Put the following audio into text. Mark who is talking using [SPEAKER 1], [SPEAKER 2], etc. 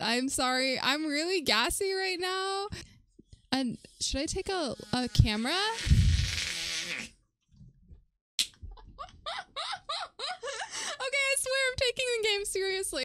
[SPEAKER 1] I'm sorry. I'm really gassy right now. And should I take a, a camera? okay, I swear I'm taking the game seriously.